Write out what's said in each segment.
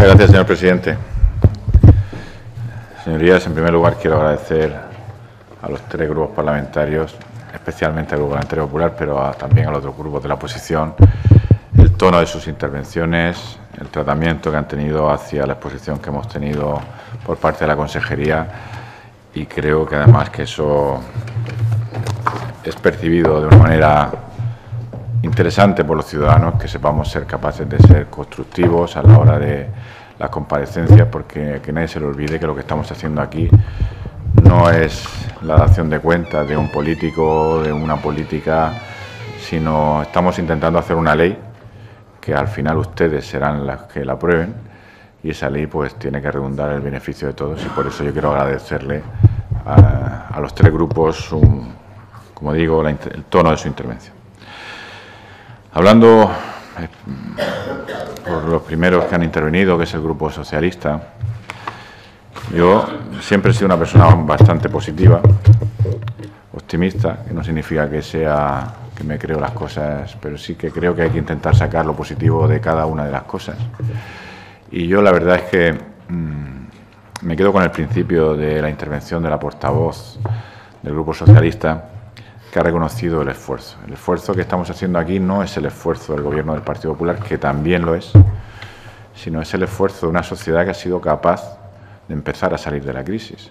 Gracias, señor presidente. Señorías, en primer lugar quiero agradecer a los tres grupos parlamentarios, especialmente al Grupo Parlamentario Popular, pero también a los otros grupos de la oposición, el tono de sus intervenciones, el tratamiento que han tenido hacia la exposición que hemos tenido por parte de la Consejería y creo que además que eso es percibido de una manera interesante por los ciudadanos que sepamos ser capaces de ser constructivos a la hora de las comparecencias, porque que nadie se le olvide que lo que estamos haciendo aquí no es la dación de cuentas de un político, de una política, sino estamos intentando hacer una ley que al final ustedes serán las que la aprueben y esa ley pues tiene que redundar el beneficio de todos y por eso yo quiero agradecerle a, los tres grupos, como digo, el tono de su intervención. Hablando eh, por los primeros que han intervenido, que es el Grupo Socialista, yo siempre he sido una persona bastante positiva, optimista, que no significa que sea que me creo las cosas, pero sí que creo que hay que intentar sacar lo positivo de cada una de las cosas. Y yo la verdad es que mm, me quedo con el principio de la intervención de la portavoz del Grupo Socialista, que ha reconocido el esfuerzo. El esfuerzo que estamos haciendo aquí no es el esfuerzo del Gobierno del Partido Popular, que también lo es, sino es el esfuerzo de una sociedad que ha sido capaz de empezar a salir de la crisis.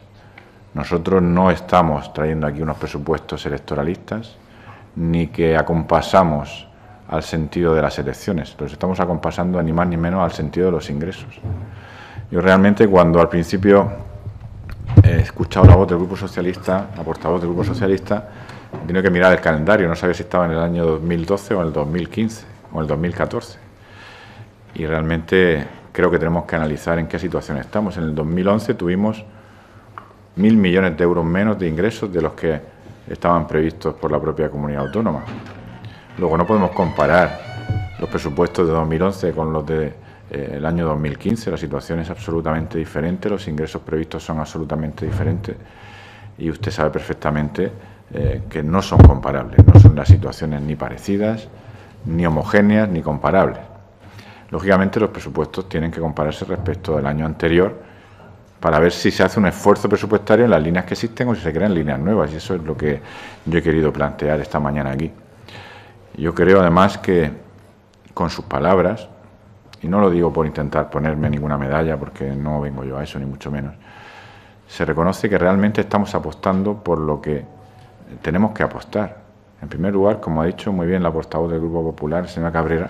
Nosotros no estamos trayendo aquí unos presupuestos electoralistas, ni que acompasamos al sentido de las elecciones, los estamos acompasando ni más ni menos al sentido de los ingresos. Yo realmente cuando al principio he escuchado la voz del Grupo Socialista, la portavoz del Grupo Socialista, Tenía que mirar el calendario, no sabía si estaba en el año 2012 o en el 2015 o en el 2014. Y realmente creo que tenemos que analizar en qué situación estamos. En el 2011 tuvimos mil millones de euros menos de ingresos de los que estaban previstos por la propia comunidad autónoma. Luego no podemos comparar los presupuestos de 2011 con los del de, eh, año 2015. La situación es absolutamente diferente, los ingresos previstos son absolutamente diferentes y usted sabe perfectamente eh, que no son comparables, no son las situaciones ni parecidas, ni homogéneas, ni comparables. Lógicamente los presupuestos tienen que compararse respecto del año anterior para ver si se hace un esfuerzo presupuestario en las líneas que existen o si se crean líneas nuevas. Y eso es lo que yo he querido plantear esta mañana aquí. Yo creo además que con sus palabras, y no lo digo por intentar ponerme ninguna medalla, porque no vengo yo a eso, ni mucho menos, se reconoce que realmente estamos apostando por lo que tenemos que apostar. En primer lugar, como ha dicho muy bien la portavoz del Grupo Popular, señora Cabrera,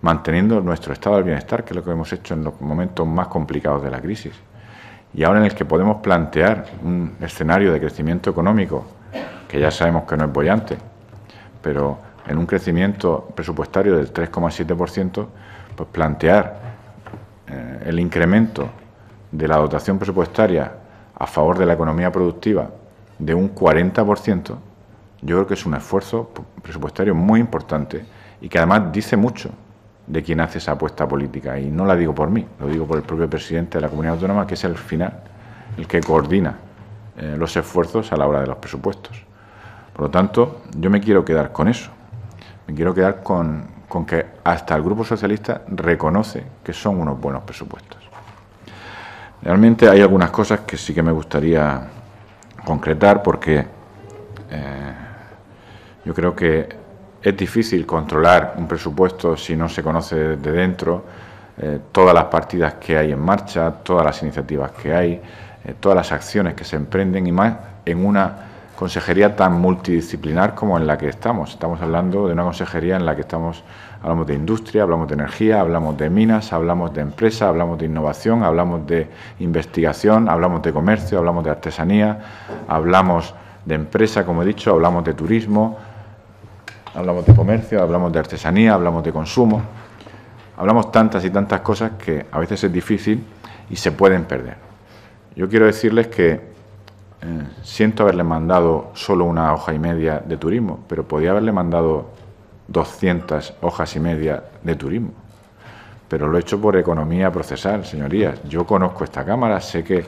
manteniendo nuestro estado del bienestar, que es lo que hemos hecho en los momentos más complicados de la crisis. Y ahora en el que podemos plantear un escenario de crecimiento económico, que ya sabemos que no es bollante, pero en un crecimiento presupuestario del 3,7%, pues plantear eh, el incremento de la dotación presupuestaria a favor de la economía productiva de un 40%, yo creo que es un esfuerzo presupuestario muy importante y que además dice mucho de quien hace esa apuesta política. Y no la digo por mí, lo digo por el propio presidente de la comunidad autónoma, que es el final, el que coordina eh, los esfuerzos a la hora de los presupuestos. Por lo tanto, yo me quiero quedar con eso. Me quiero quedar con, con que hasta el Grupo Socialista reconoce que son unos buenos presupuestos. Realmente hay algunas cosas que sí que me gustaría concretar porque eh, yo creo que es difícil controlar un presupuesto si no se conoce de dentro eh, todas las partidas que hay en marcha, todas las iniciativas que hay, eh, todas las acciones que se emprenden y más en una consejería tan multidisciplinar como en la que estamos. Estamos hablando de una consejería en la que estamos hablamos de industria, hablamos de energía, hablamos de minas, hablamos de empresa, hablamos de innovación, hablamos de investigación, hablamos de comercio, hablamos de artesanía, hablamos de empresa, como he dicho, hablamos de turismo, hablamos de comercio, hablamos de artesanía, hablamos de consumo. Hablamos tantas y tantas cosas que a veces es difícil y se pueden perder. Yo quiero decirles que eh, siento haberle mandado solo una hoja y media de turismo, pero podía haberle mandado 200 hojas y media de turismo. Pero lo he hecho por economía procesal, señorías. Yo conozco esta Cámara, sé que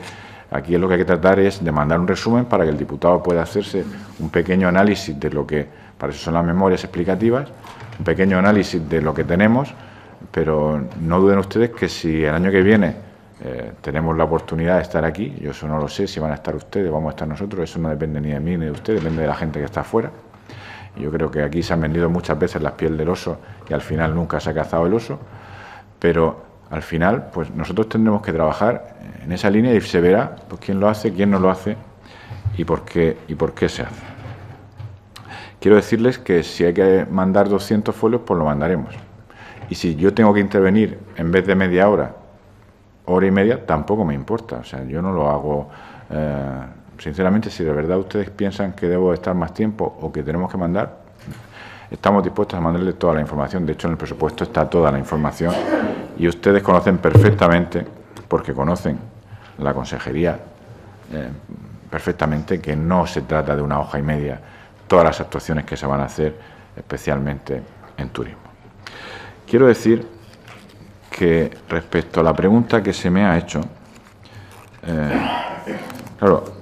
aquí lo que hay que tratar es de mandar un resumen para que el diputado pueda hacerse un pequeño análisis de lo que, para eso son las memorias explicativas, un pequeño análisis de lo que tenemos, pero no duden ustedes que si el año que viene eh, tenemos la oportunidad de estar aquí, yo eso no lo sé, si van a estar ustedes, vamos a estar nosotros, eso no depende ni de mí ni de ustedes, depende de la gente que está afuera. Yo creo que aquí se han vendido muchas veces las pieles del oso y al final nunca se ha cazado el oso, pero al final pues nosotros tendremos que trabajar en esa línea y se verá pues, quién lo hace, quién no lo hace y por qué, y por qué se hace. Quiero decirles que si hay que mandar 200 folios, pues lo mandaremos. Y si yo tengo que intervenir en vez de media hora, hora y media, tampoco me importa. O sea, yo no lo hago. Eh, sinceramente, si de verdad ustedes piensan que debo estar más tiempo o que tenemos que mandar, estamos dispuestos a mandarles toda la información. De hecho, en el presupuesto está toda la información y ustedes conocen perfectamente, porque conocen la consejería eh, perfectamente, que no se trata de una hoja y media todas las actuaciones que se van a hacer, especialmente en turismo. Quiero decir que respecto a la pregunta que se me ha hecho, eh, claro,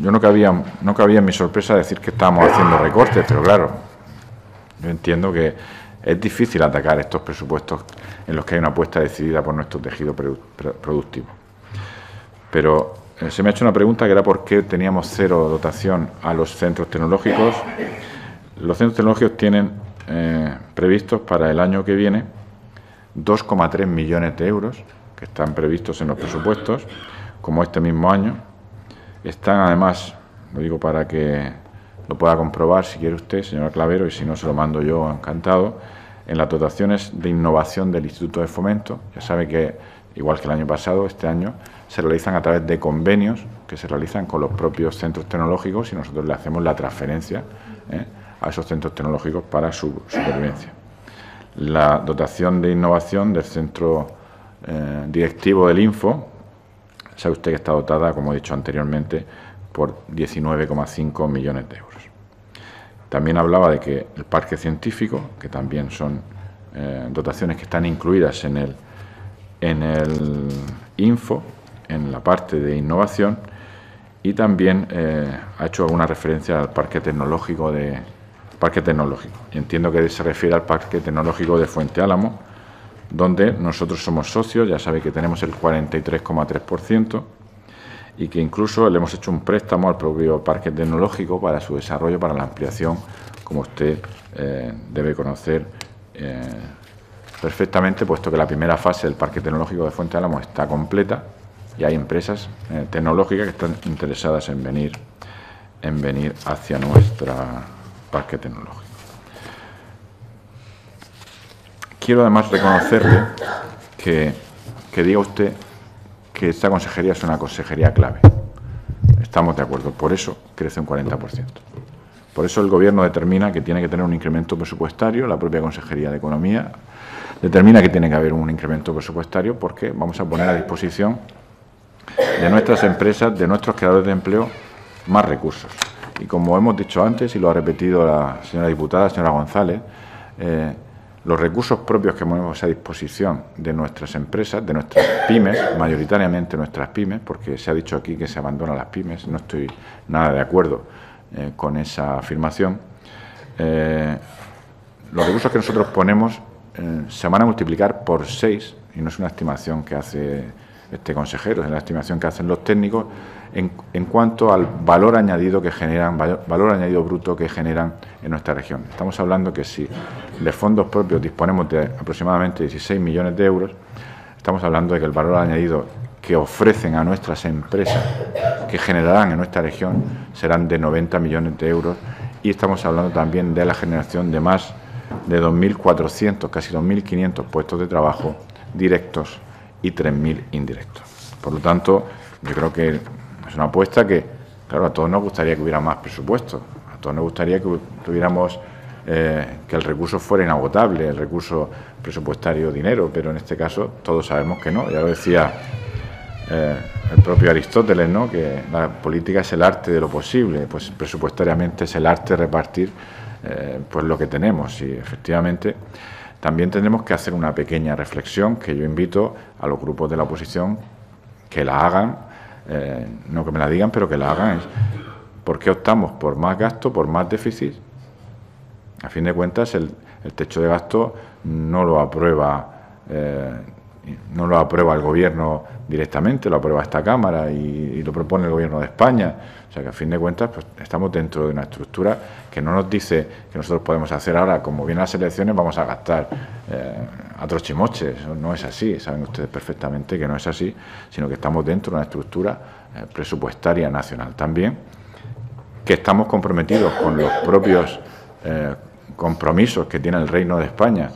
yo no cabía, no cabía en mi sorpresa decir que estábamos haciendo recortes, pero claro, yo entiendo que es difícil atacar estos presupuestos en los que hay una apuesta decidida por nuestro tejido productivo. Pero eh, se me ha hecho una pregunta que era por qué teníamos cero dotación a los centros tecnológicos. Los centros tecnológicos tienen eh, previstos para el año que viene 2,3 millones de euros que están previstos en los presupuestos, como este mismo año. Están además, lo digo para que lo pueda comprobar si quiere usted, señora Clavero, y si no se lo mando yo, encantado, en las dotaciones de innovación del Instituto de Fomento. Ya sabe que, igual que el año pasado, este año se realizan a través de convenios que se realizan con los propios centros tecnológicos y nosotros le hacemos la transferencia. ¿eh? a esos centros tecnológicos para su supervivencia. La dotación de innovación del centro eh, directivo del Info, sabe usted que está dotada, como he dicho anteriormente, por 19,5 millones de euros. También hablaba de que el parque científico, que también son eh, dotaciones que están incluidas en el, en el Info, en la parte de innovación, y también eh, ha hecho alguna referencia al parque tecnológico de, Parque Tecnológico. Entiendo que se refiere al Parque Tecnológico de Fuente Álamo, donde nosotros somos socios, ya sabe que tenemos el 43,3% y que incluso le hemos hecho un préstamo al propio Parque Tecnológico para su desarrollo, para la ampliación, como usted eh, debe conocer eh, perfectamente, puesto que la primera fase del Parque Tecnológico de Fuente Álamo está completa y hay empresas eh, tecnológicas que están interesadas en venir, en venir hacia nuestra parque tecnológico. Quiero además reconocerle que, que diga usted que esta consejería es una consejería clave. Estamos de acuerdo, por eso crece un 40%. Por eso el Gobierno determina que tiene que tener un incremento presupuestario, la propia Consejería de Economía determina que tiene que haber un incremento presupuestario porque vamos a poner a disposición de nuestras empresas, de nuestros creadores de empleo, más recursos. Y como hemos dicho antes, y lo ha repetido la señora diputada, señora González, eh, los recursos propios que ponemos a disposición de nuestras empresas, de nuestras pymes, mayoritariamente nuestras pymes, porque se ha dicho aquí que se abandonan las pymes, no estoy nada de acuerdo eh, con esa afirmación. Eh, los recursos que nosotros ponemos se van a multiplicar por seis, y no es una estimación que hace este consejero, es la estimación que hacen los técnicos, en, cuanto al valor añadido que generan, valor, añadido bruto que generan en nuestra región. Estamos hablando que si de fondos propios disponemos de aproximadamente 16 millones de euros, estamos hablando de que el valor añadido que ofrecen a nuestras empresas, que generarán en nuestra región, serán de 90 millones de euros y estamos hablando también de la generación de más de 2.400, casi 2.500 puestos de trabajo directos y 3.000 indirectos. Por lo tanto, yo creo que es una apuesta que, claro, a todos nos gustaría que hubiera más presupuesto, a todos nos gustaría que tuviéramos eh, que el recurso fuera inagotable, el recurso presupuestario dinero, pero en este caso todos sabemos que no. Ya lo decía eh, el propio Aristóteles, ¿no? que la política es el arte de lo posible, pues presupuestariamente es el arte de repartir eh, pues lo que tenemos y efectivamente también tendremos que hacer una pequeña reflexión que yo invito a los grupos de la oposición que la hagan eh, no que me la digan, pero que la hagan, es ¿por qué optamos por más gasto, por más déficit? A fin de cuentas, el, El techo de gasto no lo aprueba eh, no lo aprueba el gobierno directamente, lo aprueba esta Cámara y, lo propone el gobierno de España. O sea que a fin de cuentas pues, estamos dentro de una estructura que no nos dice que nosotros podemos hacer ahora, como vienen las elecciones, vamos a gastar eh, a trochimoches. No es así, saben ustedes perfectamente que no es así, sino que estamos dentro de una estructura eh, presupuestaria nacional también, que estamos comprometidos con los propios compromisos que tiene el Reino de España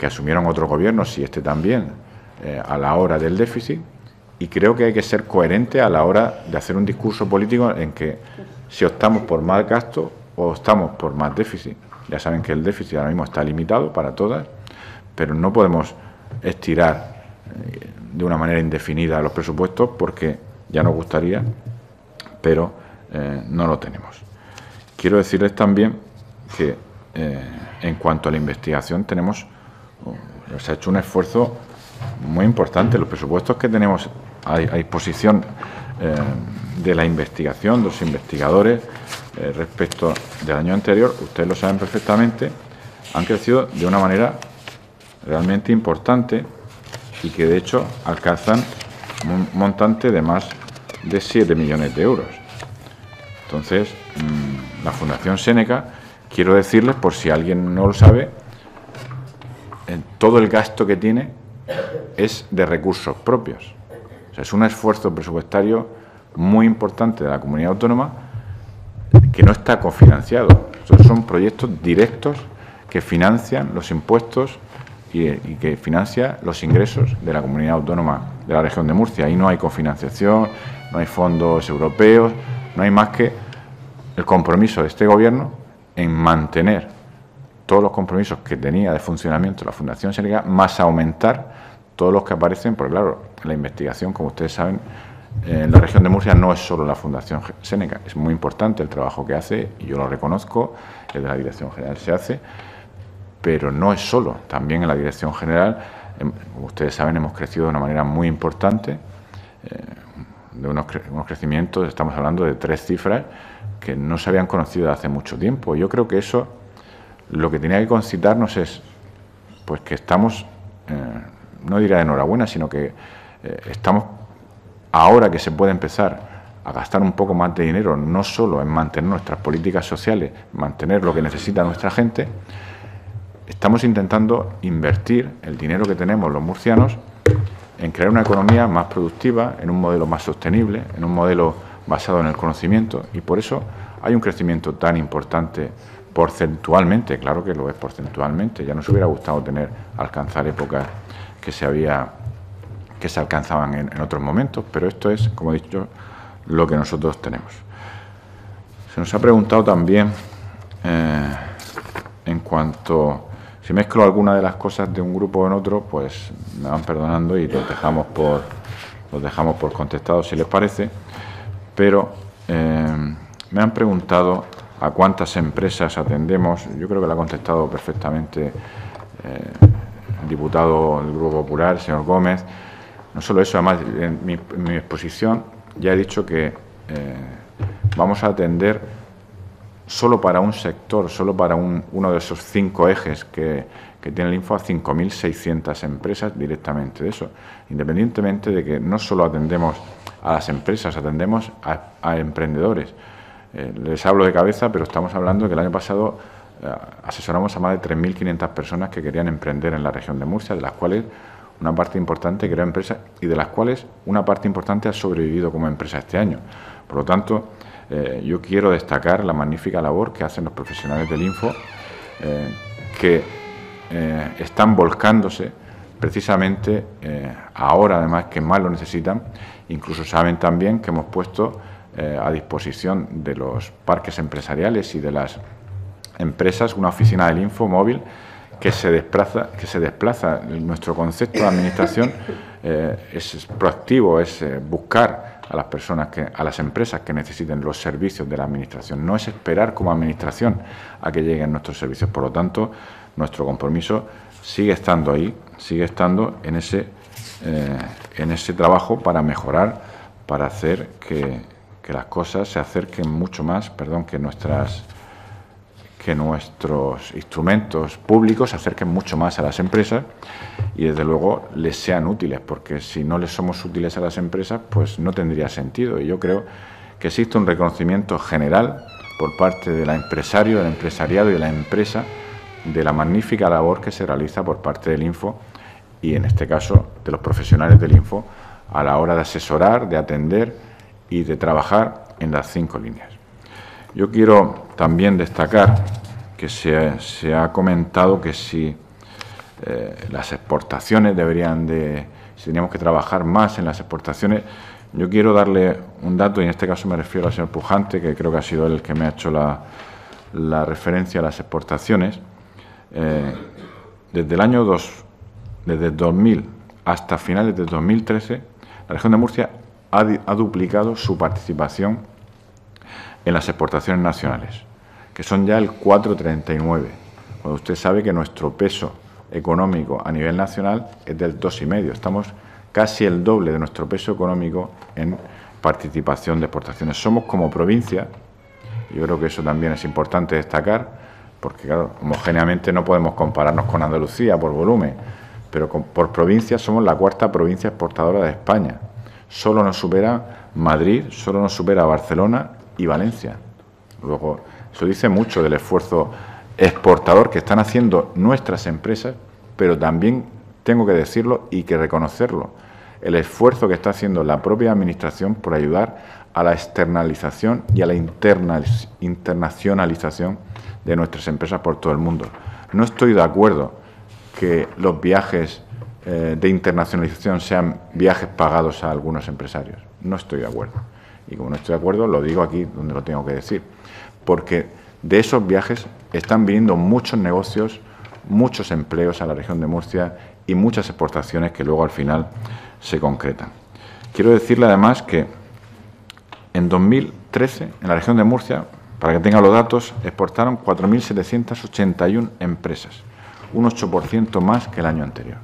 que asumieron otros gobiernos y este también eh, a la hora del déficit y creo que hay que ser coherente a la hora de hacer un discurso político en que si optamos por más gasto o optamos por más déficit. Ya saben que el déficit ahora mismo está limitado para todas, pero no podemos estirar eh, de una manera indefinida los presupuestos porque ya nos gustaría, pero eh, no lo tenemos. Quiero decirles también que en cuanto a la investigación tenemos se ha hecho un esfuerzo muy importante. Los presupuestos que tenemos a, disposición eh, de la investigación, de los investigadores, eh, respecto del año anterior, ustedes lo saben perfectamente, han crecido de una manera realmente importante y que de hecho alcanzan un montante de más de 7 millones de euros. Entonces, mm, la Fundación Seneca, quiero decirles, por si alguien no lo sabe, todo el gasto que tiene es de recursos propios. Es un esfuerzo presupuestario muy importante de la comunidad autónoma que no está cofinanciado. son proyectos directos que financian los impuestos y, que financia los ingresos de la comunidad autónoma de la región de Murcia. Ahí no hay cofinanciación, no hay fondos europeos, no hay más que el compromiso de este gobierno en mantener todos los compromisos que tenía de funcionamiento la Fundación Seneca, más aumentar todos los que aparecen, porque claro, la investigación, como ustedes saben, en la región de Murcia no es solo la Fundación Seneca, es muy importante el trabajo que hace, y yo lo reconozco, el de la Dirección General se hace, pero no es solo, también en la Dirección General, em, como ustedes saben, hemos crecido de una manera muy importante, eh, de unos, unos crecimientos, estamos hablando de tres cifras que no se habían conocido hace mucho tiempo. Yo creo que eso lo que tenía que concitarnos es pues que estamos, eh, no diré enhorabuena, sino que eh, estamos ahora que se puede empezar a gastar un poco más de dinero, no solo en mantener nuestras políticas sociales, mantener lo que necesita nuestra gente, estamos intentando invertir el dinero que tenemos los murcianos en crear una economía más productiva, en un modelo más sostenible, en un modelo basado en el conocimiento y por eso hay un crecimiento tan importante porcentualmente, claro que lo es porcentualmente, ya nos hubiera gustado tener, alcanzar épocas que se había que se alcanzaban en, otros momentos, pero esto es, como he dicho, lo que nosotros tenemos. Se nos ha preguntado también eh, en cuanto si mezclo alguna de las cosas de un grupo en otro, pues me van perdonando y los dejamos por los dejamos por contestados si les parece, pero eh, me han preguntado a cuántas empresas atendemos. Yo creo que lo ha contestado perfectamente eh, diputado del Grupo Popular, el señor Gómez. No solo eso, además, en mi, exposición ya he dicho que eh, vamos a atender solo para un sector, solo para uno de esos cinco ejes que, tiene el Info, a 5.600 empresas directamente de eso, independientemente de que no solo atendemos a las empresas, atendemos a emprendedores. Eh, les hablo de cabeza, pero estamos hablando que el año pasado asesoramos a más de 3.500 personas que querían emprender en la región de Murcia, de las cuales una parte importante creó empresas y de las cuales una parte importante ha sobrevivido como empresa este año. Por lo tanto, eh, yo quiero destacar la magnífica labor que hacen los profesionales del Info, que están volcándose precisamente ahora, además, que más lo necesitan. Incluso saben también que hemos puesto eh, a disposición de los parques empresariales y de las empresas una oficina del Info móvil que se desplaza, que se desplaza. Nuestro concepto de administración eh, es proactivo, es eh, buscar a las personas, que, a las empresas que necesiten los servicios de la administración. No es esperar como administración a que lleguen nuestros servicios. Por lo tanto, nuestro compromiso sigue estando ahí, sigue estando en ese, en ese trabajo para mejorar, para hacer que que las cosas se acerquen mucho más, perdón, que nuestras que nuestros instrumentos públicos se acerquen mucho más a las empresas y desde luego les sean útiles, porque si no les somos útiles a las empresas, pues no tendría sentido. Y yo creo que existe un reconocimiento general por parte del empresario, del empresariado y de la empresa de la magnífica labor que se realiza por parte del Info y en este caso de los profesionales del Info a la hora de asesorar, de atender y de trabajar en las cinco líneas. Yo quiero también destacar que se, ha comentado que si eh, las exportaciones deberían de, si teníamos que trabajar más en las exportaciones, yo quiero darle un dato, y en este caso me refiero al señor Pujante, que creo que ha sido el que me ha hecho la, referencia a las exportaciones. Eh, desde el año 2, desde 2000 hasta finales de 2013, la región de Murcia ha, ha duplicado su participación en las exportaciones nacionales, que son ya el 4,39, cuando usted sabe que nuestro peso económico a nivel nacional es del 2,5. Estamos casi el doble de nuestro peso económico en participación de exportaciones. Somos como provincia, yo creo que eso también es importante destacar, porque claro, homogéneamente no podemos compararnos con Andalucía por volumen, pero por provincia somos la cuarta provincia exportadora de España. Solo nos supera Madrid, solo nos supera Barcelona y Valencia. Luego, eso dice mucho del esfuerzo exportador que están haciendo nuestras empresas, pero también tengo que decirlo y que reconocerlo, el esfuerzo que está haciendo la propia Administración por ayudar a la externalización y a la internacionalización de nuestras empresas por todo el mundo. No estoy de acuerdo que los viajes eh, de internacionalización sean viajes pagados a algunos empresarios. No estoy de acuerdo. Y como no estoy de acuerdo, lo digo aquí donde lo tengo que decir. Porque de esos viajes están viniendo muchos negocios, muchos empleos a la región de Murcia y muchas exportaciones que luego al final se concretan. Quiero decirle además que en 2013, en la región de Murcia, para que tenga los datos, exportaron 4.781 empresas, un 8% más que el año anterior,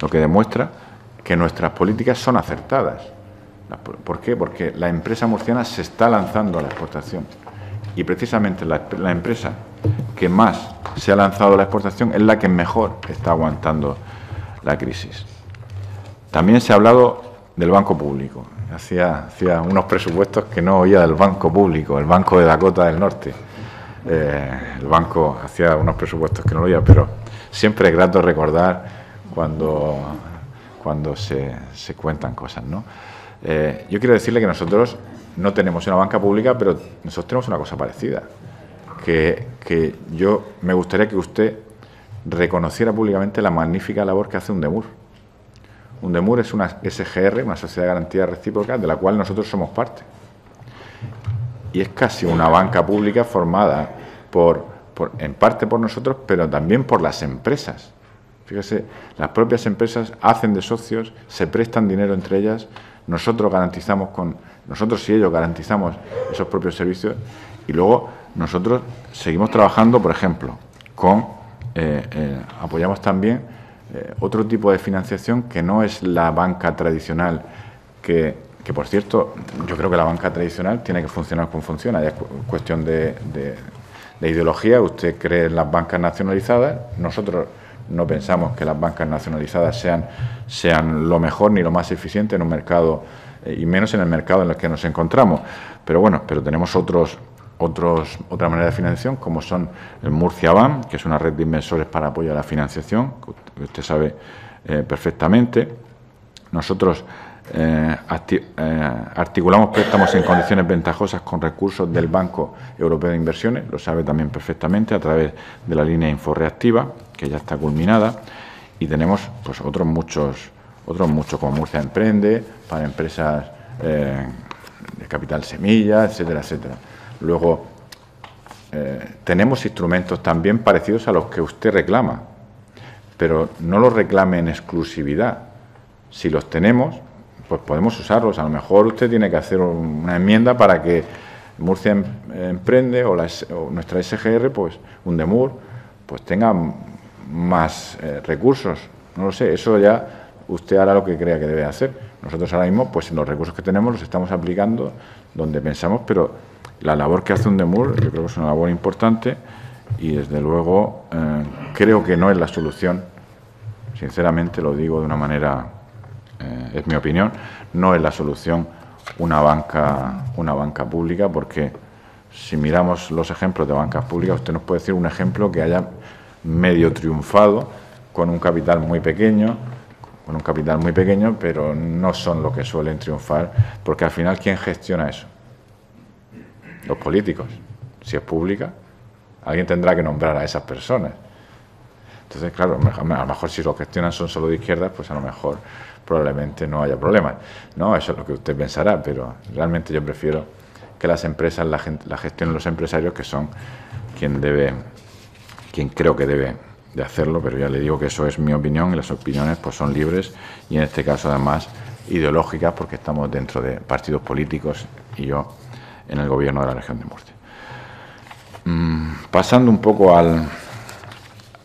lo que demuestra que nuestras políticas son acertadas. ¿Por qué? Porque la empresa murciana se está lanzando a la exportación y precisamente la, empresa que más se ha lanzado a la exportación es la que mejor está aguantando la crisis. También se ha hablado del banco público. Hacía, hacía unos presupuestos que no oía del banco público, el Banco de Dakota del Norte. Eh, el banco hacía unos presupuestos que no oía, pero siempre es grato recordar cuando, cuando se, cuentan cosas. ¿no? Eh, yo quiero decirle que nosotros no tenemos una banca pública, pero nosotros tenemos una cosa parecida, que, yo me gustaría que usted reconociera públicamente la magnífica labor que hace UNDEMUR. UNDEMUR es una SGR, una sociedad de garantía recíproca, de la cual nosotros somos parte. Y es casi una banca pública formada por, en parte por nosotros, pero también por las empresas. Fíjese, las propias empresas hacen de socios, se prestan dinero entre ellas, nosotros garantizamos con, nosotros y ellos garantizamos esos propios servicios y luego nosotros seguimos trabajando, por ejemplo, con eh, eh, apoyamos también eh, otro tipo de financiación que no es la banca tradicional, que, por cierto, yo creo que la banca tradicional tiene que funcionar como funciona, ya es cuestión de, ideología, usted cree en las bancas nacionalizadas, nosotros no pensamos que las bancas nacionalizadas sean, sean lo mejor ni lo más eficiente en un mercado, y menos en el mercado en el que nos encontramos. Pero bueno, pero tenemos otros, otros, otra manera de financiación, como son el Murcia BAM, que es una red de inversores para apoyo a la financiación, que usted sabe eh, perfectamente. Nosotros eh, eh, articulamos préstamos en condiciones ventajosas con recursos del Banco Europeo de Inversiones, lo sabe también perfectamente, a través de la línea Inforeactiva, que ya está culminada, y tenemos pues otros muchos, otros muchos como Murcia Emprende, para empresas de capital semilla, etcétera, etcétera. Luego, eh, tenemos instrumentos también parecidos a los que usted reclama, pero no los reclame en exclusividad. Si los tenemos, pues podemos usarlos. A lo mejor usted tiene que hacer una enmienda para que Murcia em, Emprende o, nuestra SGR, pues un DEMUR, pues tenga más eh, recursos. No lo sé, eso ya usted hará lo que crea que debe hacer Nosotros ahora mismo, pues los recursos que tenemos los estamos aplicando donde pensamos, pero la labor que hace un DEMUR yo creo que es una labor importante y desde luego eh, creo que no es la solución, sinceramente lo digo de una manera, eh, es mi opinión, no es la solución una banca, una banca pública porque si miramos los ejemplos de bancas públicas, usted nos puede decir un ejemplo que haya medio triunfado con un capital muy pequeño, con un capital muy pequeño, pero no son lo que suelen triunfar, porque al final, ¿quién gestiona eso? Los políticos. Si es pública, alguien tendrá que nombrar a esas personas. Entonces, claro, a lo mejor si lo gestionan son solo de izquierdas, pues a lo mejor probablemente no haya problemas. No, eso es lo que usted pensará, pero realmente yo prefiero que las empresas la, la gestionen los empresarios, que son quien debe, quien creo que debe de hacerlo, pero ya le digo que eso es mi opinión y las opiniones pues son libres y en este caso además ideológicas porque estamos dentro de partidos políticos y yo en el gobierno de la región de Murcia. Mm, pasando un poco al,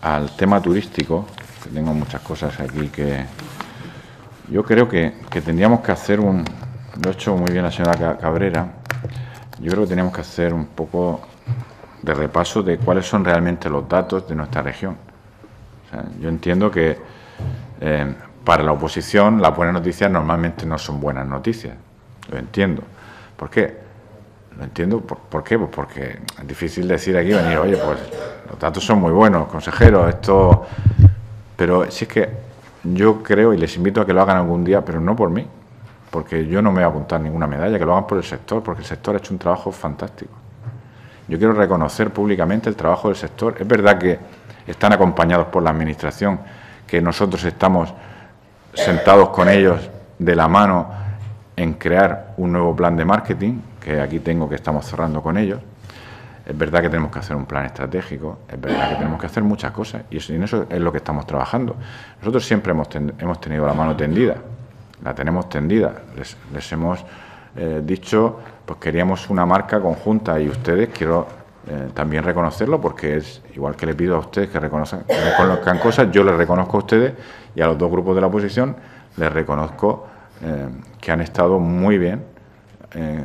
al tema turístico, que tengo muchas cosas aquí que yo creo que, que tendríamos que hacer un, lo ha hecho muy bien la señora Cabrera, yo creo que teníamos que hacer un poco de repaso de cuáles son realmente los datos de nuestra región yo entiendo que eh, para la oposición las buenas noticias normalmente no son buenas noticias. Lo entiendo. ¿Por qué? Lo entiendo. ¿Por, qué? Pues porque es difícil decir aquí, venir, oye, pues los datos son muy buenos, consejero, esto... Pero si es que yo creo y les invito a que lo hagan algún día, pero no por mí, porque yo no me voy a apuntar ninguna medalla, que lo hagan por el sector, porque el sector ha hecho un trabajo fantástico. Yo quiero reconocer públicamente el trabajo del sector. Es verdad que están acompañados por la Administración, que nosotros estamos sentados con ellos de la mano en crear un nuevo plan de marketing, que aquí tengo que estamos cerrando con ellos. Es verdad que tenemos que hacer un plan estratégico, es verdad que tenemos que hacer muchas cosas y en eso es lo que estamos trabajando. Nosotros siempre hemos, hemos tenido la mano tendida, la tenemos tendida. Les, hemos eh, dicho, pues queríamos una marca conjunta y ustedes quiero eh, también reconocerlo porque es igual que le pido a ustedes que reconozcan, reconozcan cosas, yo les reconozco a ustedes y a los dos grupos de la oposición les reconozco eh, que han estado muy bien eh,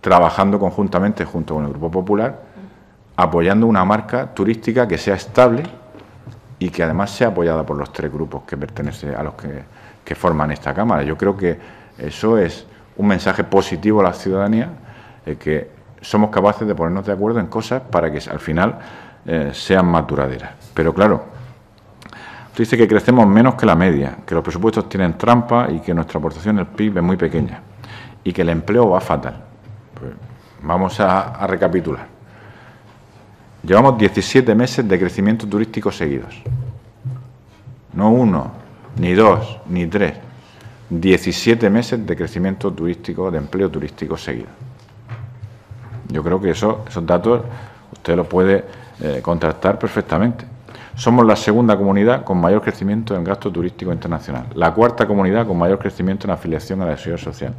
trabajando conjuntamente junto con el Grupo Popular, apoyando una marca turística que sea estable y que además sea apoyada por los tres grupos que pertenecen a los que, que forman esta Cámara. Yo creo que eso es un mensaje positivo a la ciudadanía, que somos capaces de ponernos de acuerdo en cosas para que al final eh, sean más duraderas. Pero claro, usted dice que crecemos menos que la media, que los presupuestos tienen trampa y que nuestra aportación al PIB es muy pequeña y que el empleo va fatal. Pues vamos a, recapitular. Llevamos 17 meses de crecimiento turístico seguidos. No uno, ni dos, ni tres. 17 meses de crecimiento turístico, de empleo turístico seguido. Yo creo que eso, esos datos usted los puede eh, contrastar perfectamente. Somos la segunda comunidad con mayor crecimiento en gasto turístico internacional, la cuarta comunidad con mayor crecimiento en afiliación a la seguridad social.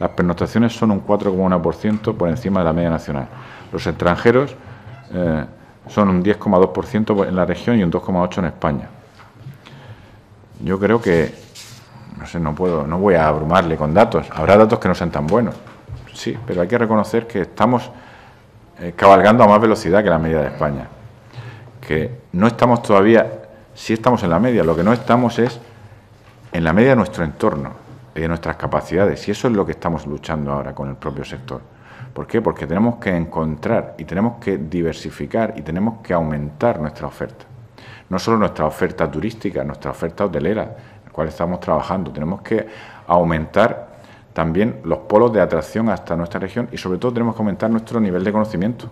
Las pernoctaciones son un 4,1% por encima de la media nacional. Los extranjeros eh, son un 10,2% en la región y un 2,8% en España. Yo creo que, no sé, no puedo, no voy a abrumarle con datos. Habrá datos que no sean tan buenos sí, pero hay que reconocer que estamos eh, cabalgando a más velocidad que la media de España. Que no estamos todavía, sí estamos en la media, lo que no estamos es en la media de nuestro entorno de nuestras capacidades. Y eso es lo que estamos luchando ahora con el propio sector. ¿Por qué? Porque tenemos que encontrar y tenemos que diversificar y tenemos que aumentar nuestra oferta. No solo nuestra oferta turística, nuestra oferta hotelera, en la cual estamos trabajando. Tenemos que aumentar también los polos de atracción hasta nuestra región y sobre todo tenemos que aumentar nuestro nivel de conocimiento.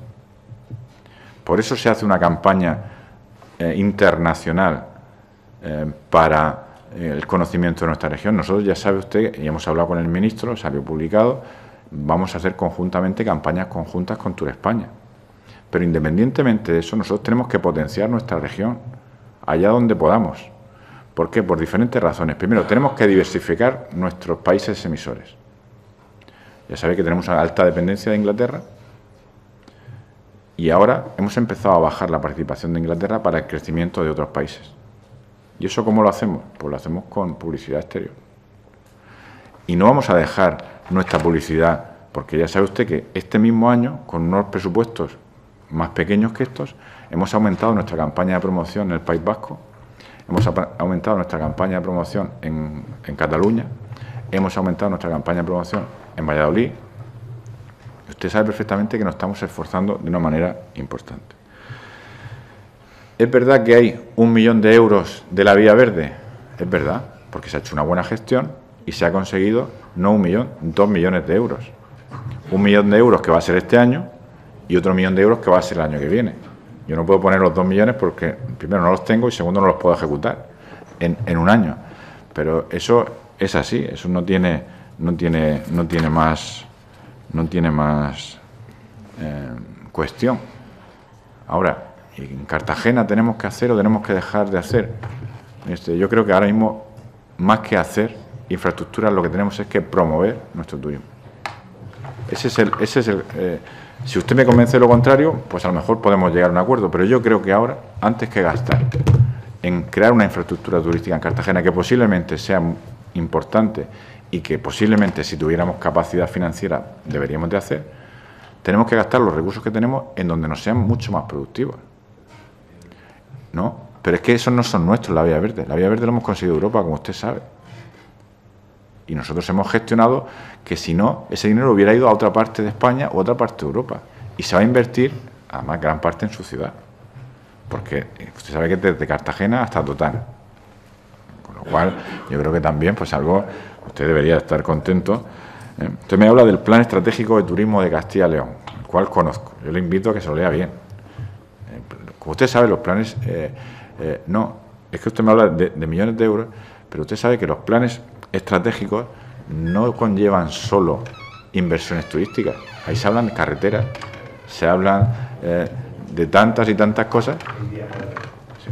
Por eso se hace una campaña eh, internacional eh, para eh, el conocimiento de nuestra región. Nosotros ya sabe usted, y hemos hablado con el ministro, salió publicado, vamos a hacer conjuntamente campañas conjuntas con Tour España. Pero independientemente de eso, nosotros tenemos que potenciar nuestra región, allá donde podamos. ¿Por qué? Por diferentes razones. Primero, tenemos que diversificar nuestros países emisores. Ya sabéis que tenemos una alta dependencia de Inglaterra y ahora hemos empezado a bajar la participación de Inglaterra para el crecimiento de otros países. ¿Y eso cómo lo hacemos? Pues lo hacemos con publicidad exterior. Y no vamos a dejar nuestra publicidad, porque ya sabe usted que este mismo año, con unos presupuestos más pequeños que estos, hemos aumentado nuestra campaña de promoción en el País Vasco, hemos aumentado nuestra campaña de promoción en, Cataluña, hemos aumentado nuestra campaña de promoción en Valladolid. Usted sabe perfectamente que nos estamos esforzando de una manera importante. ¿Es verdad que hay un millón de euros de la vía verde? Es verdad, porque se ha hecho una buena gestión y se ha conseguido no un millón, dos millones de euros. Un millón de euros que va a ser este año y otro millón de euros que va a ser el año que viene. Yo no puedo poner los dos millones porque primero no los tengo y segundo no los puedo ejecutar en, un año. Pero eso es así, eso no tiene, no tiene, no tiene más, no tiene más eh, cuestión. Ahora, en Cartagena tenemos que hacer o tenemos que dejar de hacer. Este, yo creo que ahora mismo, más que hacer infraestructuras, lo que tenemos es que promover nuestro turismo. Ese es el, ese es el, eh, si usted me convence de lo contrario, pues a lo mejor podemos llegar a un acuerdo, pero yo creo que ahora, antes que gastar en crear una infraestructura turística en Cartagena que posiblemente sea importante y que posiblemente si tuviéramos capacidad financiera deberíamos de hacer, tenemos que gastar los recursos que tenemos en donde nos sean mucho más productivos. ¿no? Pero es que esos no son nuestros, la Vía Verde. La Vía Verde lo hemos conseguido Europa, como usted sabe. Y nosotros hemos gestionado que si no, ese dinero hubiera ido a otra parte de España o a otra parte de Europa. Y se va a invertir, además, gran parte en su ciudad. Porque usted sabe que desde Cartagena hasta Totana. Con lo cual, yo creo que también, pues algo, usted debería estar contento. ¿eh? Usted me habla del Plan Estratégico de Turismo de Castilla y León, el cual conozco. Yo le invito a que se lo lea bien usted sabe, los planes, eh, eh, no, es que usted me habla de, millones de euros, pero usted sabe que los planes estratégicos no conllevan solo inversiones turísticas. Ahí se hablan de carreteras, se hablan eh, de tantas y tantas cosas.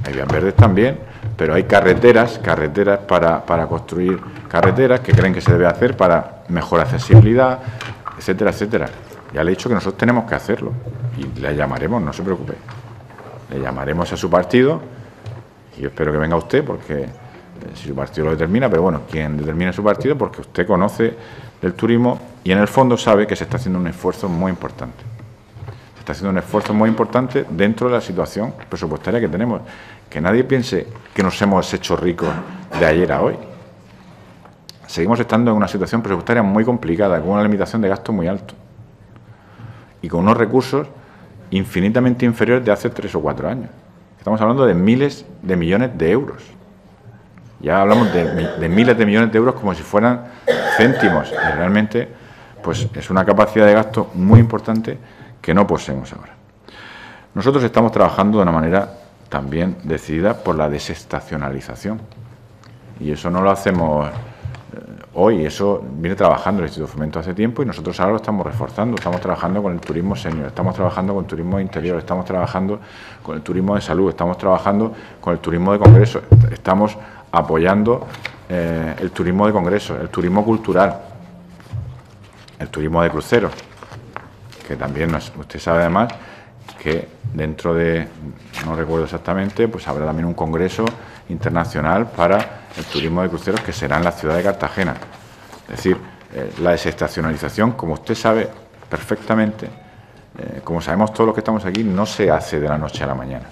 Hay vías verdes también, pero hay carreteras, carreteras para, para construir carreteras que creen que se debe hacer para mejor accesibilidad, etcétera, etcétera. Ya le he dicho que nosotros tenemos que hacerlo y le llamaremos, no se preocupe le llamaremos a su partido y espero que venga usted porque si su partido lo determina, pero bueno, quien determine su partido porque usted conoce del turismo y en el fondo sabe que se está haciendo un esfuerzo muy importante. Se está haciendo un esfuerzo muy importante dentro de la situación presupuestaria que tenemos. Que nadie piense que nos hemos hecho ricos de ayer a hoy. Seguimos estando en una situación presupuestaria muy complicada, con una limitación de gasto muy alto y con unos recursos infinitamente inferior de hace tres o cuatro años. Estamos hablando de miles de millones de euros. Ya hablamos de, miles de millones de euros como si fueran céntimos. Y realmente, pues es una capacidad de gasto muy importante que no poseemos ahora. Nosotros estamos trabajando de una manera también decidida por la desestacionalización. Y eso no lo hacemos hoy. Eso viene trabajando el Instituto de Fomento hace tiempo y nosotros ahora lo estamos reforzando. Estamos trabajando con el turismo senior, estamos trabajando con el turismo interior, estamos trabajando con el turismo de salud, estamos trabajando con el turismo de congreso, estamos apoyando eh, el turismo de congreso, el turismo cultural, el turismo de cruceros, que también usted sabe además que dentro de, no recuerdo exactamente, pues habrá también un congreso internacional para el turismo de cruceros que será en la ciudad de Cartagena. Es decir, eh, la desestacionalización, como usted sabe perfectamente, eh, como sabemos todos los que estamos aquí, no se hace de la noche a la mañana.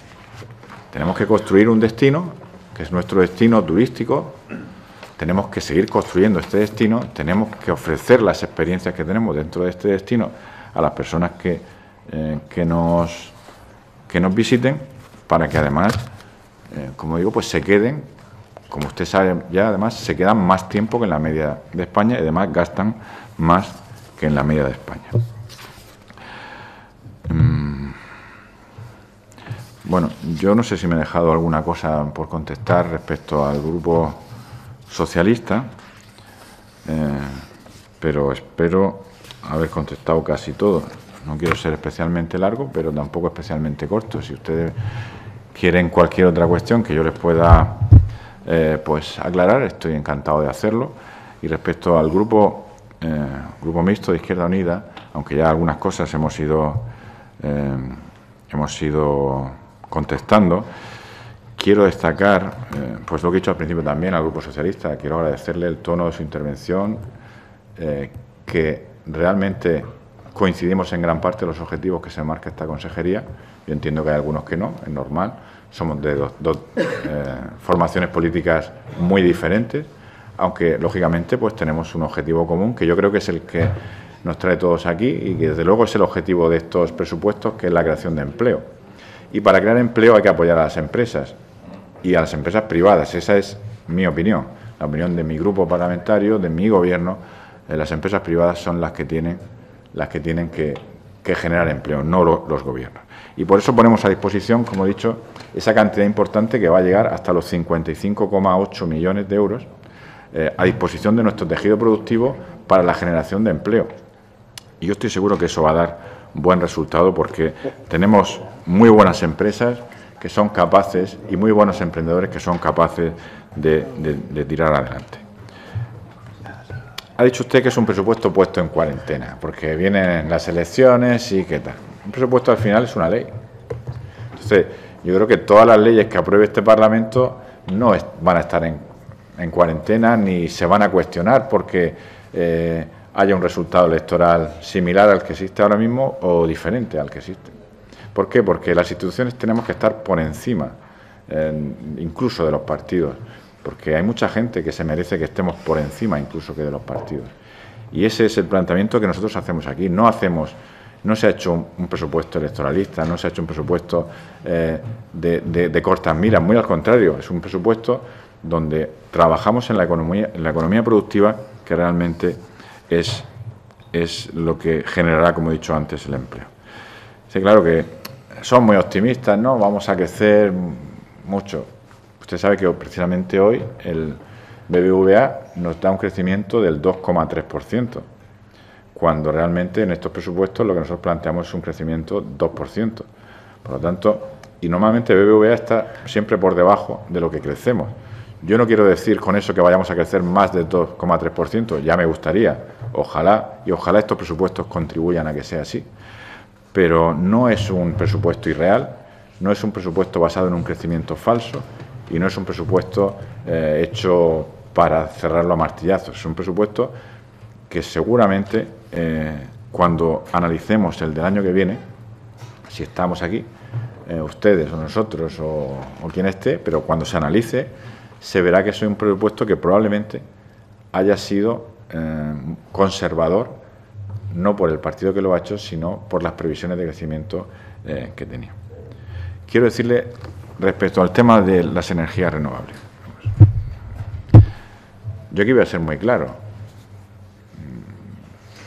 Tenemos que construir un destino, que es nuestro destino turístico, tenemos que seguir construyendo este destino, tenemos que ofrecer las experiencias que tenemos dentro de este destino a las personas que, eh, que, nos, que nos visiten, para que además, como digo, pues se queden como usted sabe ya, además se quedan más tiempo que en la media de España y además gastan más que en la media de España. Bueno, yo no sé si me he dejado alguna cosa por contestar respecto al grupo socialista, eh, pero espero haber contestado casi todo. No quiero ser especialmente largo, pero tampoco especialmente corto. Si ustedes quieren cualquier otra cuestión que yo les pueda eh, pues aclarar, estoy encantado de hacerlo. Y respecto al grupo, eh, grupo mixto de Izquierda Unida, aunque ya algunas cosas hemos ido, eh, hemos ido contestando, quiero destacar, pues lo que he dicho al principio también al Grupo Socialista, quiero agradecerle el tono de su intervención, eh, que realmente coincidimos en gran parte los objetivos que se marca esta consejería. Yo entiendo que hay algunos que no, es normal. Somos de dos, eh, formaciones políticas muy diferentes, aunque lógicamente pues tenemos un objetivo común que yo creo que es el que nos trae todos aquí y que desde luego es el objetivo de estos presupuestos, que es la creación de empleo. Y para crear empleo hay que apoyar a las empresas y a las empresas privadas. Esa es mi opinión, la opinión de mi grupo parlamentario, de mi gobierno. Eh, las empresas privadas son las que tienen, las que, tienen que, generar empleo, no los gobiernos. Y por eso ponemos a disposición, como he dicho, esa cantidad importante que va a llegar hasta los 55,8 millones de euros eh, a disposición de nuestro tejido productivo para la generación de empleo. Y yo estoy seguro que eso va a dar buen resultado porque tenemos muy buenas empresas que son capaces y muy buenos emprendedores que son capaces de, tirar adelante. Ha dicho usted que es un presupuesto puesto en cuarentena, porque vienen las elecciones y qué tal. Un presupuesto al final es una ley. Entonces, yo creo que todas las leyes que apruebe este Parlamento no van a estar en, cuarentena ni se van a cuestionar porque eh, haya un resultado electoral similar al que existe ahora mismo o diferente al que existe. ¿Por qué? Porque las instituciones tenemos que estar por encima, incluso de los partidos, porque hay mucha gente que se merece que estemos por encima incluso que de los partidos. Y ese es el planteamiento que nosotros hacemos aquí. No hacemos, no se ha hecho un, presupuesto electoralista, no se ha hecho un presupuesto eh, de, de cortas miras, muy al contrario, es un presupuesto donde trabajamos en la economía, en la economía productiva que realmente es, es lo que generará, como he dicho antes, el empleo. Sí, claro que son muy optimistas, ¿no? Vamos a crecer mucho. Usted sabe que precisamente hoy el BBVA nos da un crecimiento del 2,3%, cuando realmente en estos presupuestos lo que nosotros planteamos es un crecimiento 2%. Por lo tanto, y normalmente BBVA está siempre por debajo de lo que crecemos. Yo no quiero decir con eso que vayamos a crecer más del 2,3%, ya me gustaría, ojalá, y ojalá estos presupuestos contribuyan a que sea así. Pero no es un presupuesto irreal, no es un presupuesto basado en un crecimiento falso y no es un presupuesto eh, hecho para cerrarlo a martillazos. Es un presupuesto que seguramente eh, cuando analicemos el del año que viene, si estamos aquí, eh, ustedes o nosotros o, o quien esté, pero cuando se analice, se verá que es un presupuesto que probablemente haya sido eh, conservador, no por el partido que lo ha hecho, sino por las previsiones de crecimiento eh, que tenía. Quiero decirle respecto al tema de las energías renovables. Yo aquí voy a ser muy claro.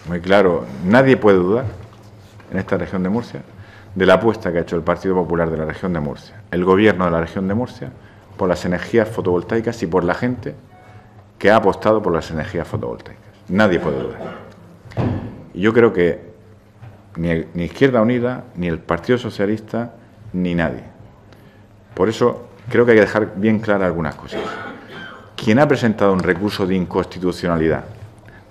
Muy claro, nadie puede dudar en esta región de Murcia de la apuesta que ha hecho el Partido Popular de la región de Murcia, el gobierno de la región de Murcia, por las energías fotovoltaicas y por la gente que ha apostado por las energías fotovoltaicas. Nadie puede dudar. Y yo creo que ni, Izquierda Unida, ni el Partido Socialista, ni nadie. Por eso creo que hay que dejar bien claras algunas cosas. Quien ha presentado un recurso de inconstitucionalidad,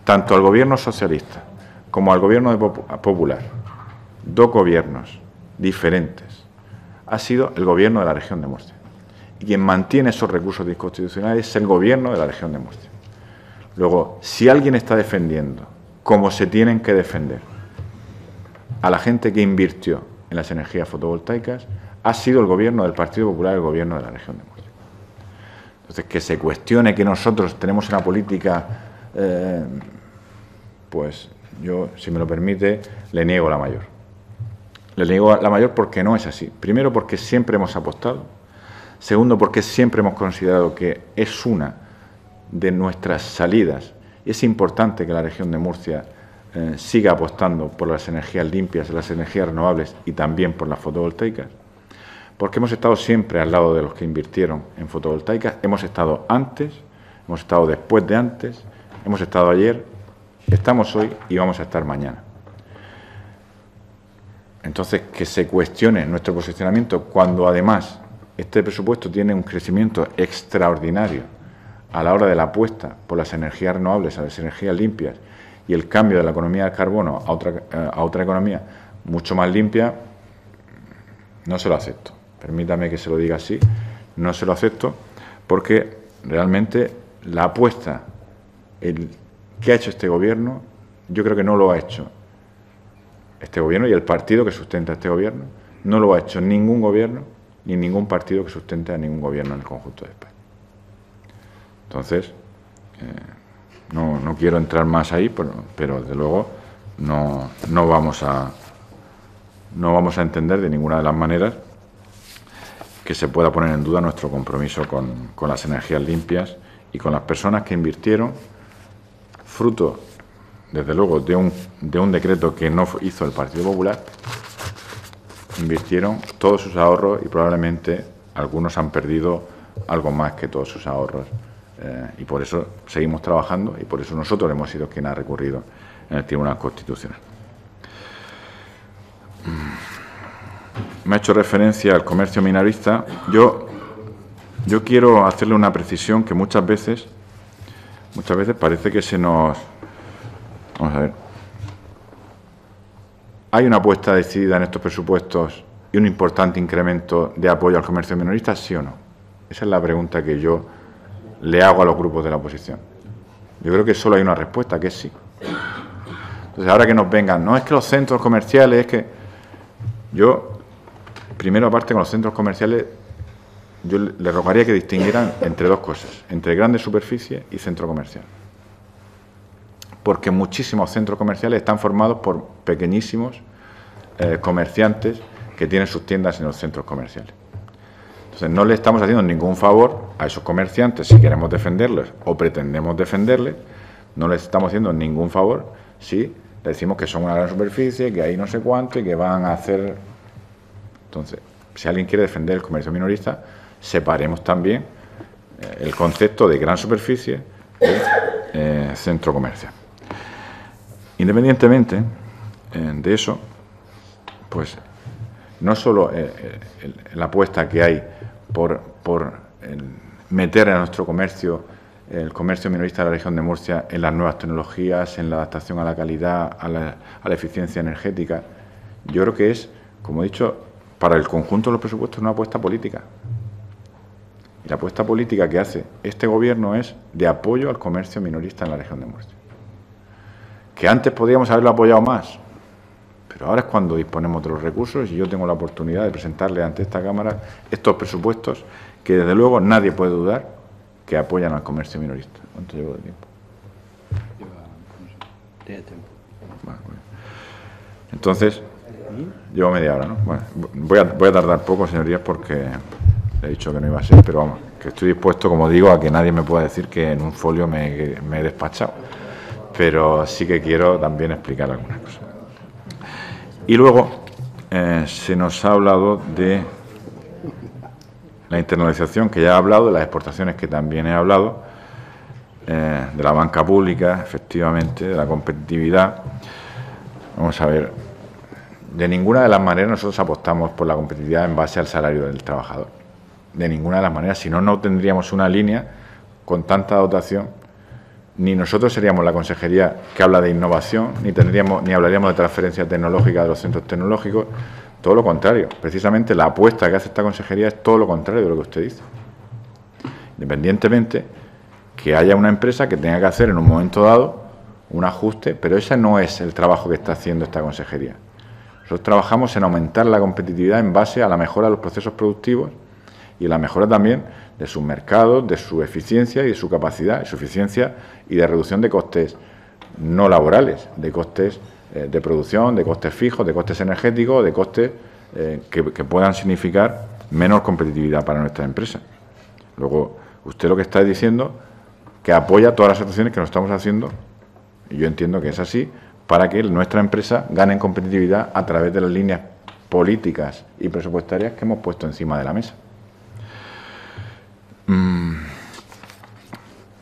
tanto al gobierno socialista como al gobierno popular, dos gobiernos diferentes, ha sido el gobierno de la región de Murcia quien mantiene esos recursos disconstitucionales es el gobierno de la región de Murcia. Luego, si alguien está defendiendo, como se tienen que defender, a la gente que invirtió en las energías fotovoltaicas, ha sido el gobierno del Partido Popular, el gobierno de la región de Murcia. Entonces, que se cuestione que nosotros tenemos una política, eh, pues yo, si me lo permite, le niego la mayor. Le niego la mayor porque no es así. Primero porque siempre hemos apostado Segundo, porque siempre hemos considerado que es una de nuestras salidas. Es importante que la región de Murcia eh, siga apostando por las energías limpias, las energías renovables y también por las fotovoltaicas. Porque hemos estado siempre al lado de los que invirtieron en fotovoltaicas. Hemos estado antes, hemos estado después de antes, hemos estado ayer, estamos hoy y vamos a estar mañana. Entonces, que se cuestione nuestro posicionamiento cuando además este presupuesto tiene un crecimiento extraordinario a la hora de la apuesta por las energías renovables, a las energías limpias y el cambio de la economía del carbono a otra, eh, a otra economía mucho más limpia, no se lo acepto. Permítame que se lo diga así, no se lo acepto porque realmente la apuesta, ¿Qué ha hecho este gobierno? Yo creo que no lo ha hecho este gobierno y el partido que sustenta este gobierno. No lo ha hecho ningún gobierno ni ningún partido que sustente a ningún gobierno en el conjunto de España. Entonces, eh, no, quiero entrar más ahí, pero, pero desde luego no, no, vamos a, no vamos a entender de ninguna de las maneras que se pueda poner en duda nuestro compromiso con, con las energías limpias y con las personas que invirtieron fruto, desde luego, de un, de un decreto que no hizo el Partido Popular, invirtieron todos sus ahorros y probablemente algunos han perdido algo más que todos sus ahorros. Eh, y por eso seguimos trabajando y por eso nosotros hemos sido quien ha recurrido en el Tribunal Constitucional. Me ha hecho referencia al comercio minorista. Yo, yo quiero hacerle una precisión que muchas veces, muchas veces parece que se nos... Vamos a ver. ¿Hay una apuesta decidida en estos presupuestos y un importante incremento de apoyo al comercio minorista, sí o no? Esa es la pregunta que yo le hago a los grupos de la oposición. Yo creo que solo hay una respuesta, que es sí. Entonces, ahora que nos vengan, no es que los centros comerciales, es que yo, primero aparte con los centros comerciales, yo le rogaría que distinguieran entre dos cosas, entre grandes superficies y centro comercial. Porque muchísimos centros comerciales están formados por pequeñísimos eh, comerciantes que tienen sus tiendas en los centros comerciales. Entonces, no le estamos haciendo ningún favor a esos comerciantes si queremos defenderlos o pretendemos defenderles, no les estamos haciendo ningún favor si le decimos que son una gran superficie, que hay no sé cuánto y que van a hacer. Entonces, si alguien quiere defender el comercio minorista, separemos también eh, el concepto de gran superficie de eh, centro comercial. Independientemente eh, de eso, pues no solo la apuesta que hay por meter a nuestro comercio, el comercio minorista de la región de Murcia, en las nuevas tecnologías, en la adaptación a la calidad, a la, eficiencia energética. Yo creo que es, como he dicho, para el conjunto de los presupuestos una apuesta política. Y la apuesta política que hace este gobierno es de apoyo al comercio minorista en la región de Murcia. Que antes podríamos haberlo apoyado más, pero ahora es cuando disponemos de los recursos y yo tengo la oportunidad de presentarle ante esta Cámara estos presupuestos que desde luego nadie puede dudar que apoyan al comercio minorista. ¿Cuánto llevo de tiempo? Entonces, llevo media hora, ¿no? Bueno, voy a, voy a tardar poco, señorías, porque he dicho que no iba a ser, pero vamos, que estoy dispuesto, como digo, a que nadie me pueda decir que en un folio me, me he despachado. Pero sí que quiero también explicar algunas cosas. Y luego eh, se nos ha hablado de la internalización, que ya he hablado, de las exportaciones, que también he hablado, eh, de la banca pública, efectivamente, de la competitividad. Vamos a ver, de ninguna de las maneras nosotros apostamos por la competitividad en base al salario del trabajador. De ninguna de las maneras, si no, no tendríamos una línea con tanta dotación ni nosotros seríamos la consejería que habla de innovación, ni tendríamos, ni hablaríamos de transferencia tecnológica de los centros tecnológicos, todo lo contrario. Precisamente la apuesta que hace esta consejería es todo lo contrario de lo que usted dice. Independientemente que haya una empresa que tenga que hacer en un momento dado un ajuste, pero ese no es el trabajo que está haciendo esta consejería. Nosotros trabajamos en aumentar la competitividad en base a la mejora de los procesos productivos y la mejora también de sus mercados, de su eficiencia y de su capacidad, su eficiencia y de reducción de costes no laborales, de costes eh, de producción, de costes fijos, de costes energéticos, de costes eh, que, puedan significar menor competitividad para nuestra empresa. Luego, usted lo que está diciendo que apoya todas las actuaciones que nos estamos haciendo, y yo entiendo que es así, para que nuestra empresa gane en competitividad a través de las líneas políticas y presupuestarias que hemos puesto encima de la mesa. Mm.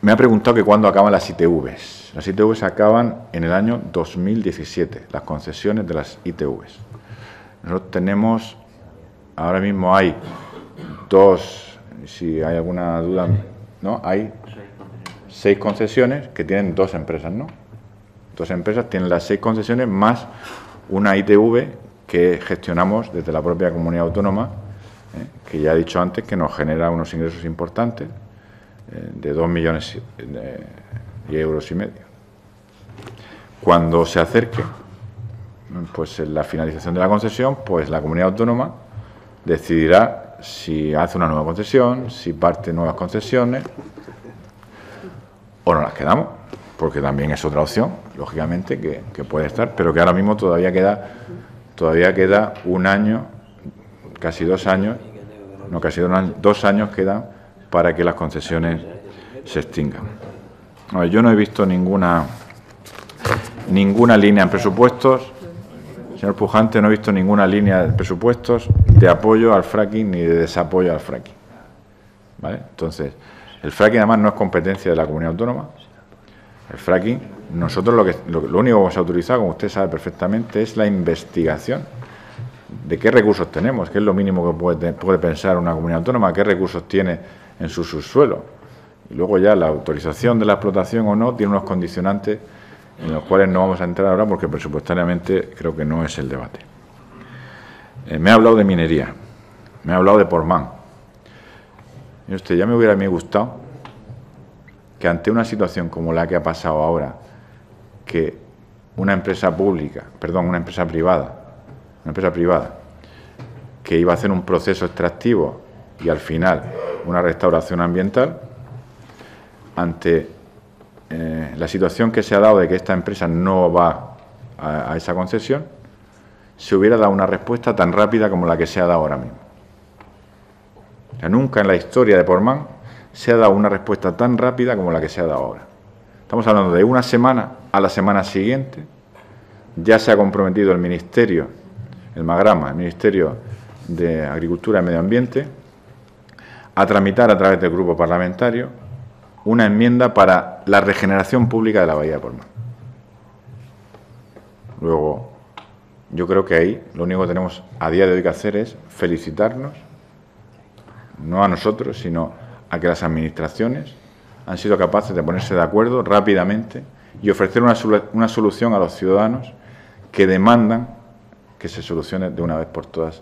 Me ha preguntado que cuándo acaban las ITVs. Las ITVs acaban en el año 2017, las concesiones de las ITVs. Nosotros tenemos, ahora mismo hay dos, si hay alguna duda, ¿no? Hay seis concesiones que tienen dos empresas, ¿no? Dos empresas tienen las seis concesiones más una ITV que gestionamos desde la propia comunidad autónoma ¿eh? que ya he dicho antes que nos genera unos ingresos importantes eh, de 2 millones de euros y medio. cuando se acerque pues la finalización de la concesión, pues la comunidad autónoma decidirá si hace una nueva concesión, si parte nuevas concesiones o no las quedamos, porque también es otra opción, lógicamente, que, puede estar, pero que ahora mismo todavía queda, todavía queda un año, casi dos años, no casi dos años, quedan para que las concesiones se extingan. yo no he visto ninguna ninguna línea en presupuestos Señor Pujante, no he visto ninguna línea de presupuestos de apoyo al fracking ni de desapoyo al fracking. ¿Vale? Entonces, el fracking además no es competencia de la comunidad autónoma. El fracking, nosotros lo, que, lo, único que vamos a utilizar, como usted sabe perfectamente, es la investigación de qué recursos tenemos, qué es lo mínimo que puede, pensar una comunidad autónoma, qué recursos tiene en su subsuelo. Y luego ya la autorización de la explotación o no tiene unos condicionantes en los cuales no vamos a entrar ahora porque presupuestariamente creo que no es el debate. Eh, me ha hablado de minería, me ha hablado de Portman. Y usted, ya me hubiera me gustado que ante una situación como la que ha pasado ahora, que una empresa pública, perdón, una empresa privada, una empresa privada, que iba a hacer un proceso extractivo y al final una restauración ambiental, ante eh, la situación que se ha dado de que esta empresa no va a, esa concesión, se hubiera dado una respuesta tan rápida como la que se ha dado ahora mismo. nunca en la historia de Portman se ha dado una respuesta tan rápida como la que se ha dado ahora. Estamos hablando de una semana a la semana siguiente. Ya se ha comprometido el Ministerio, el Magrama, el Ministerio de Agricultura y Medio Ambiente, a tramitar a través del grupo parlamentario una enmienda para la regeneración pública de la Bahía de Porma. Luego, yo creo que ahí lo único que tenemos a día de hoy que hacer es felicitarnos, no a nosotros, sino a que las administraciones han sido capaces de ponerse de acuerdo rápidamente y ofrecer una solución a los ciudadanos que demandan que se solucione de una vez por todas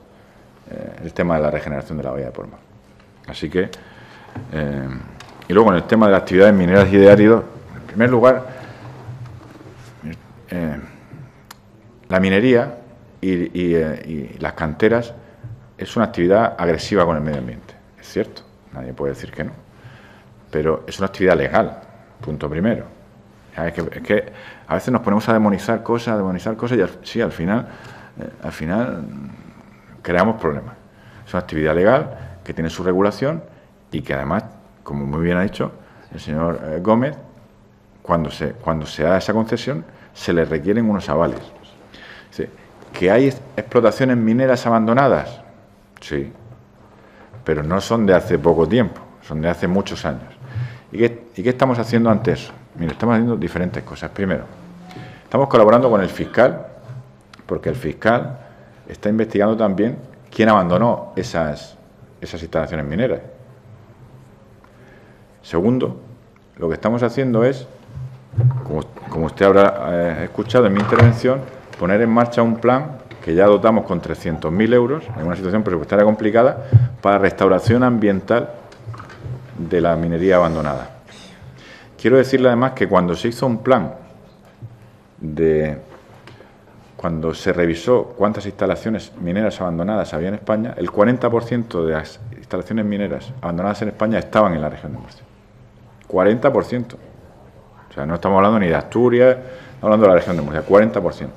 eh, el tema de la regeneración de la bahía de Porma. Así que eh, y luego en el tema de las actividades mineras y de áridos, en primer lugar, eh, la minería y, las canteras es una actividad agresiva con el medio ambiente, es cierto, nadie puede decir que no, pero es una actividad legal, punto primero. Es que, a veces nos ponemos a demonizar cosas, a demonizar cosas y sí, al final, eh, al final creamos problemas. Es una actividad legal que tiene su regulación y que además como muy bien ha dicho el señor eh, Gómez, cuando se, cuando se da esa concesión se le requieren unos avales. ¿Que hay explotaciones mineras abandonadas? Sí, pero no son de hace poco tiempo, son de hace muchos años. ¿Y qué, ¿Y qué estamos haciendo ante eso? Estamos haciendo diferentes cosas. Primero, estamos colaborando con el fiscal, porque el fiscal está investigando también quién abandonó esas, esas instalaciones mineras. Segundo, lo que estamos haciendo es, como, usted habrá eh, escuchado en mi intervención, poner en marcha un plan que ya dotamos con 300.000 euros, en una situación presupuestaria complicada, para restauración ambiental de la minería abandonada. Quiero decirle además que cuando se hizo un plan de cuando se revisó cuántas instalaciones mineras abandonadas había en España, el 40% de las instalaciones mineras abandonadas en España estaban en la región de Murcia. 40%. O sea, no estamos hablando ni de Asturias, estamos hablando de la región de Murcia, 40%.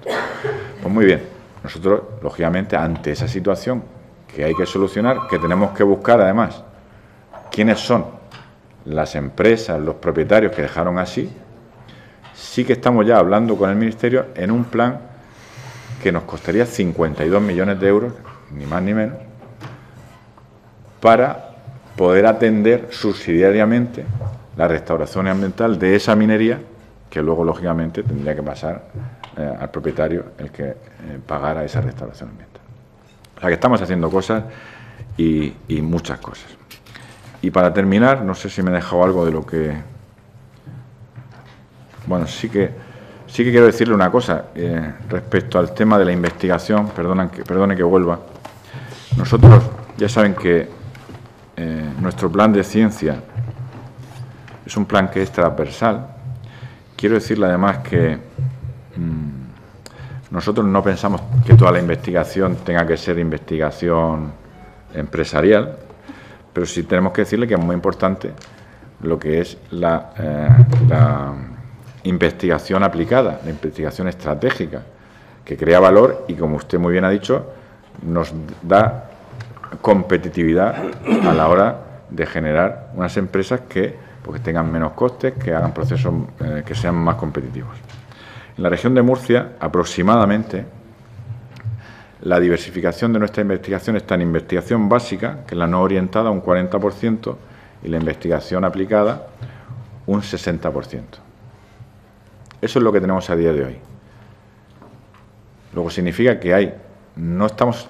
Pues muy bien, nosotros, lógicamente, ante esa situación que hay que solucionar, que tenemos que buscar además quiénes son las empresas, los propietarios que dejaron así, sí que estamos ya hablando con el Ministerio en un plan que nos costaría 52 millones de euros, ni más ni menos, para poder atender subsidiariamente la restauración ambiental de esa minería, que luego, lógicamente, tendría que pasar eh, al propietario el que eh, pagara esa restauración ambiental. O sea que estamos haciendo cosas y, muchas cosas. Y para terminar, no sé si me he dejado algo de lo que... Bueno, sí que, sí que quiero decirle una cosa eh, respecto al tema de la investigación, perdonen que, perdone que vuelva. Nosotros ya saben que nuestro plan de ciencia es un plan que es transversal. Quiero decirle además que mm, nosotros no pensamos que toda la investigación tenga que ser investigación empresarial, pero sí tenemos que decirle que es muy importante lo que es la, eh, la investigación aplicada, la investigación estratégica, que crea valor y, como usted muy bien ha dicho, nos da competitividad a la hora de generar unas empresas que pues, tengan menos costes, que hagan procesos eh, que sean más competitivos. En la región de Murcia, aproximadamente, la diversificación de nuestra investigación está en investigación básica, que es la no orientada, un 40%, y la investigación aplicada, un 60%. Eso es lo que tenemos a día de hoy. Luego significa que hay, no estamos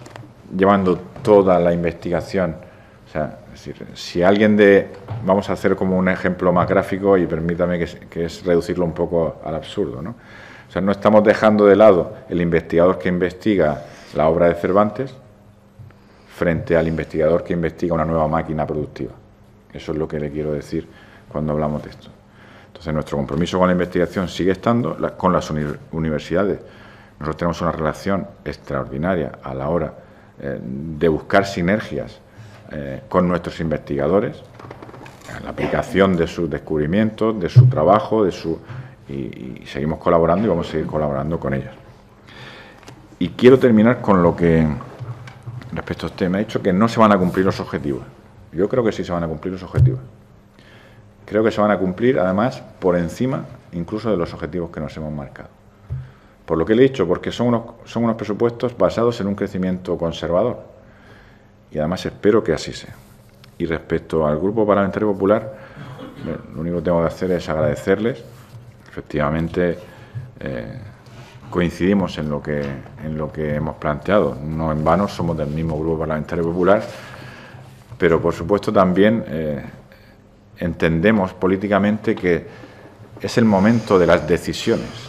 llevando toda la investigación. O sea, si alguien de, vamos a hacer como un ejemplo más gráfico y permítame que, es reducirlo un poco al absurdo, ¿no? O sea, no estamos dejando de lado el investigador que investiga la obra de Cervantes frente al investigador que investiga una nueva máquina productiva. Eso es lo que le quiero decir cuando hablamos de esto. Entonces, nuestro compromiso con la investigación sigue estando con las universidades. Nosotros tenemos una relación extraordinaria a la hora eh, de buscar sinergias eh, con nuestros investigadores, en la aplicación de sus descubrimientos, de su trabajo, de su y, seguimos colaborando y vamos a seguir colaborando con ellos. Y quiero terminar con lo que, respecto a usted, me ha dicho que no se van a cumplir los objetivos. Yo creo que sí se van a cumplir los objetivos. Creo que se van a cumplir, además, por encima incluso de los objetivos que nos hemos marcado. Por lo que le he dicho, porque son unos, son unos presupuestos basados en un crecimiento conservador. Y además espero que así sea. Y respecto al Grupo Parlamentario Popular, lo único que tengo que hacer es agradecerles. Efectivamente, eh, coincidimos en lo, que, en lo que hemos planteado. No en vano, somos del mismo Grupo Parlamentario Popular, pero por supuesto también eh, entendemos políticamente que es el momento de las decisiones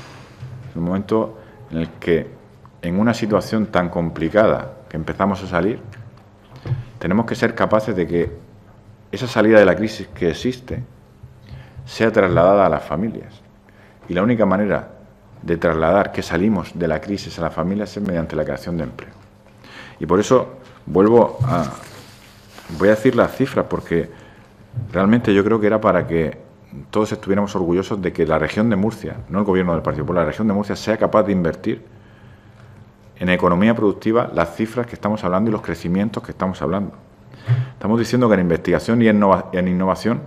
un momento en el que en una situación tan complicada que empezamos a salir, tenemos que ser capaces de que esa salida de la crisis que existe sea trasladada a las familias. Y la única manera de trasladar que salimos de la crisis a las familias es mediante la creación de empleo. Y por eso vuelvo a... Voy a decir las cifras porque realmente yo creo que era para que todos estuviéramos orgullosos de que la región de Murcia, no el gobierno del Partido Popular, la región de Murcia sea capaz de invertir en economía productiva las cifras que estamos hablando y los crecimientos que estamos hablando. Estamos diciendo que en investigación y en innovación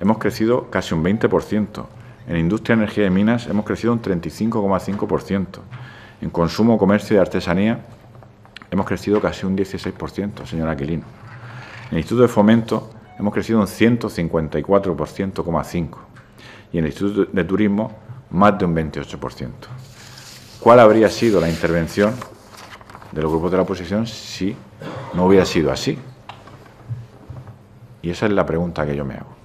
hemos crecido casi un 20%. En industria, energía y minas hemos crecido un 35,5%. En consumo, comercio y artesanía hemos crecido casi un 16%, señora Aquilino. En el Instituto de Fomento hemos crecido un 154,5% y en el Instituto de Turismo más de un 28%. ¿Cuál habría sido la intervención de los grupos de la oposición si no hubiera sido así? Y esa es la pregunta que yo me hago.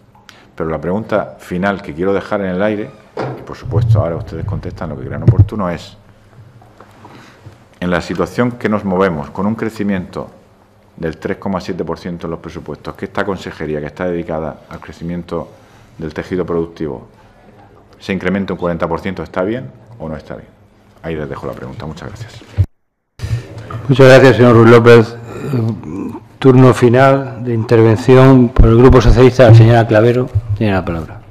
Pero la pregunta final que quiero dejar en el aire, y por supuesto ahora ustedes contestan lo que crean oportuno, es, en la situación que nos movemos con un crecimiento del 3,7% en los presupuestos, que esta consejería que está dedicada al crecimiento del tejido productivo se incremente un 40%, ¿está bien o no está bien? Ahí les dejo la pregunta. Muchas gracias. Muchas gracias, señor Ruiz López. Turno final de intervención por el Grupo Socialista, la señora Clavero. Tiene la palabra.